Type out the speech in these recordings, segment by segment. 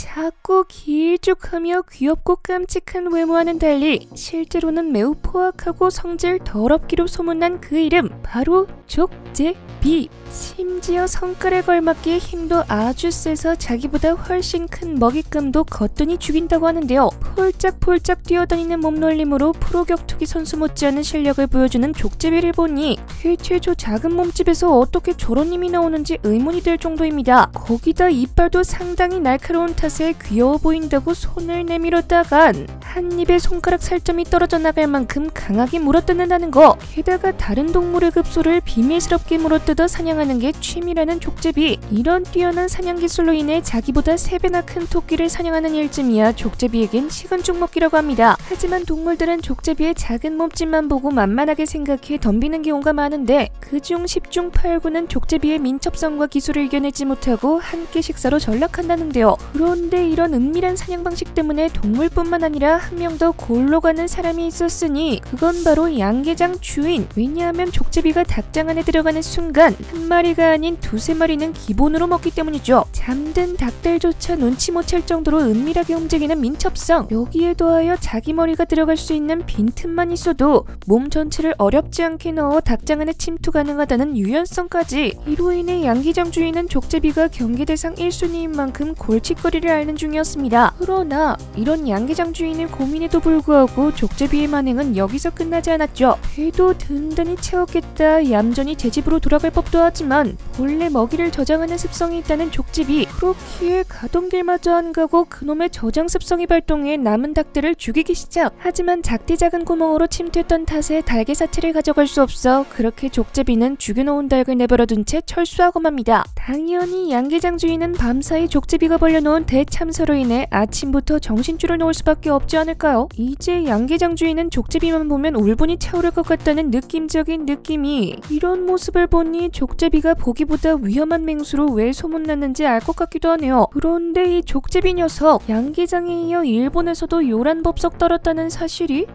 작고 길쭉하며 귀엽고 깜찍한 외모와는 달리 실제로는 매우 포악하고 성질 더럽기로 소문난 그 이름 바로 족제비 심지어 성깔에 걸맞게 힘도 아주 세서 자기보다 훨씬 큰 먹잇감도 거뜬히 죽인다고 하는데요. 폴짝폴짝 뛰어다니는 몸놀림으로 프로 격투기 선수 못지않은 실력을 보여주는 족제비를 보니 대체 저 작은 몸집에서 어떻게 저런 힘이 나오는지 의문이 들 정도입니다. 거기다 이빨도 상당히 날카로운 탓에 귀여워 보인다고 손을 내밀었다간 한 입에 손가락 살점이 떨어져 나갈 만큼 강하게 물어뜯는다는 거. 게다가 다른 동물의 급소를 비밀스럽게 물어뜯어 사냥하는 게 취미라는 족제비. 이런 뛰어난 사냥 기술로 인해 자기보다 3배나 큰 토끼를 사냥하는 일쯤이야 족제비에겐 식은 죽 먹기라고 합니다. 하지만 동물들은 족제비의 작은 몸집만 보고 만만하게 생각해 덤비는 경우가 많은데 그중 10중 8구는 족제비의 민첩성과 기술을 이겨내지 못하고 한 끼 식사로 전락한다는데요. 그런 데 이런 은밀한 사냥 방식 때문에 동물뿐만 아니라 한 명 더 골로 가는 사람이 있었으니 그건 바로 양계장 주인. 왜냐하면 족제비가 닭장 안에 들어가는 순간 한 마리가 아닌 두세 마리는 기본으로 먹기 때문이죠. 잠든 닭들조차 눈치 못 챌 정도로 은밀하게 움직이는 민첩성. 여기에 더하여 자기 머리가 들어갈 수 있는 빈틈만 있어도 몸 전체를 어렵지 않게 넣어 닭장 안에 침투 가능하다는 유연성까지. 이로 인해 양기장 주인은 족제비가 경계 대상 1순위인 만큼 골칫거리를 앓는 중이었습니다. 그러나 이런 양기장 주인의 고민에도 불구하고 족제비의 만행은 여기서 끝나지 않았죠. 배도 든든히 채웠겠다 얌전히 제 집으로 돌아갈 법도 하지만 본래 먹이를 저장하는 습성이 있다는 족제비 그렇기에 가던 길마저 안 가고 그놈의 저장 습성이 발동해 남은 닭들을 죽이기 시작. 하지만 작디 작은 구멍으로 침투했던 탓에 닭의 사체를 가져갈 수 없어 그렇게 족제비는 죽여놓은 닭을 내버려둔 채 철수하고 맙니다. 당연히 양계장 주인은 밤사이 족제비가 벌려놓은 대참사로 인해 아침부터 정신줄을 놓을 수밖에 없지 않을까요? 이제 양계장 주인은 족제비만 보면 울분이 차오를 것 같다는 느낌적인 느낌이. 이런 모습을 보니 족제비가 보기 보다 위험한 맹수로 왜 소문났는지 알 것 같기도 하네요. 그런데 이 족제비 녀석 양계장에 이어 일본에서도 요란 법석 떨었다는 사실이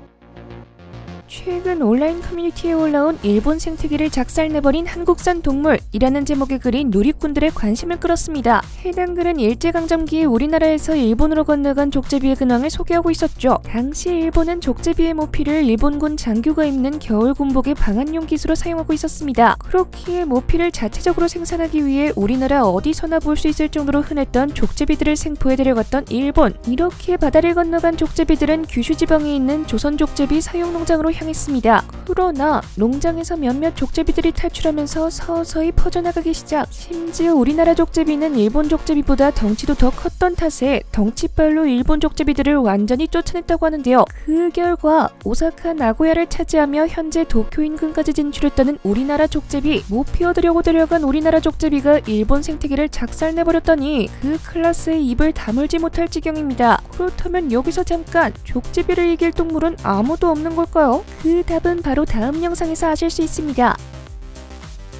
최근 온라인 커뮤니티에 올라온 일본 생태계를 작살내버린 한국산 동물이라는 제목의 글이 누리꾼들의 관심을 끌었습니다. 해당 글은 일제강점기에 우리나라에서 일본으로 건너간 족제비의 근황을 소개하고 있었죠. 당시 일본은 족제비의 모피를 일본군 장교가 입는 겨울 군복의 방한용 기수로 사용하고 있었습니다. 그렇기에 모피를 자체적으로 생산하기 위해 우리나라 어디서나 볼 수 있을 정도로 흔했던 족제비들을 생포해 데려갔던 일본. 이렇게 바다를 건너간 족제비들은 규슈 지방에 있는 조선 족제비 사용 농장으로 향했습니다. 그러나 농장에서 몇몇 족제비들이 탈출하면서 서서히 퍼져나가기 시작. 심지어 우리나라 족제비는 일본 족제비보다 덩치도 더 컸던 탓에 덩치빨로 일본 족제비들을 완전히 쫓아냈다고 하는데요. 그 결과 오사카 나고야를 차지하며 현재 도쿄 인근까지 진출했다는 우리나라 족제비. 못 피워드려고 데려간 우리나라 족제비가 일본 생태계를 작살내버렸더니 그 클라스에 입을 다물지 못할 지경입니다. 그렇다면 여기서 잠깐 족제비를 이길 동물은 아무도 없는 걸까요? 그 답은 바로 다음 영상에서 아실 수 있습니다.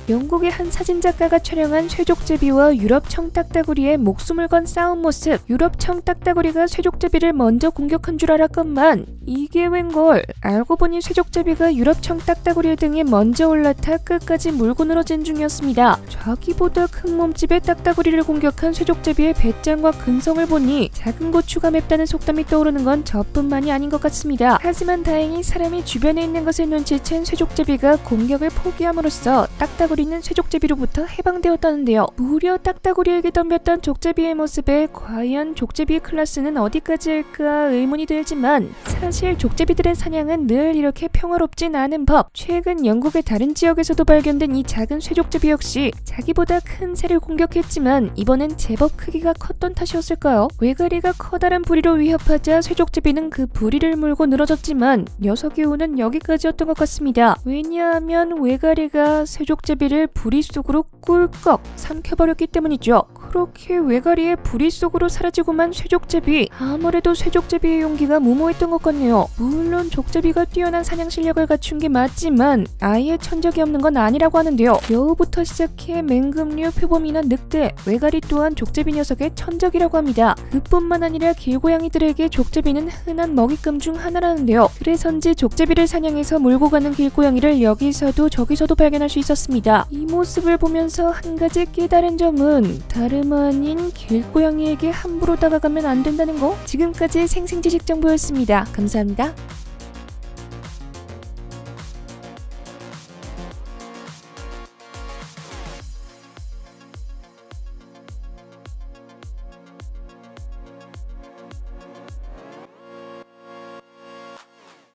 영국의 한 사진작가가 촬영한 쇠족제비와 유럽 청딱따구리의 목숨을 건 싸운 모습. 유럽 청딱따구리가 쇠족제비를 먼저 공격한 줄 알았건만 이게 웬걸? 알고 보니 쇠족제비가 유럽 청딱따구리 등에 먼저 올라타 끝까지 물고 늘어진 중이었습니다. 자기보다 큰 몸집의 딱따구리를 공격한 쇠족제비의 배짱과 근성을 보니 작은 고추가 맵다는 속담이 떠오르는 건 저뿐만이 아닌 것 같습니다. 하지만 다행히 사람이 주변에 있는 것을 눈치챈 쇠족제비가 공격을 포기함으로써 딱따구리 딱따구리는 쇠족제비로부터 해방되었다는데요. 무려 딱따구리에게 덤볐던 족제비의 모습에 과연 족제비의 클래스는 어디까지일까 의문이 들지만 사실 족제비들의 사냥은 늘 이렇게 평화롭진 않은 법. 최근 영국의 다른 지역에서도 발견된 이 작은 쇠족제비 역시 자기보다 큰 새를 공격했지만 이번엔 제법 크기가 컸던 탓이었을까요? 외가리가 커다란 부리로 위협하자 쇠족제비는 그 부리를 물고 늘어졌지만 녀석의 운은 여기까지였던 것 같습니다. 왜냐하면 외가리가 쇠족제비 고기를 부리 속으로 꿀꺽 삼켜버렸기 때문이죠. 그렇게 외가리의 부리 속으로 사라지고만 쇠족제비 아무래도 쇠족제비의 용기가 무모했던 것 같네요. 물론 족제비가 뛰어난 사냥 실력을 갖춘 게 맞지만 아예 천적이 없는 건 아니라고 하는데요. 여우부터 시작해 맹금류, 표범이나 늑대, 외가리 또한 족제비 녀석의 천적이라고 합니다. 그뿐만 아니라 길고양이들에게 족제비는 흔한 먹잇감 중 하나라는데요. 그래서인지 족제비를 사냥해서 몰고 가는 길고양이를 여기서도 저기서도 발견할 수 있었습니다. 있습니다. 이 모습을 보면서 한 가지 깨달은 점은 다름 아닌 길고양이에게 함부로 다가가면 안 된다는 거. 지금까지 생생지식 정보였습니다. 감사합니다.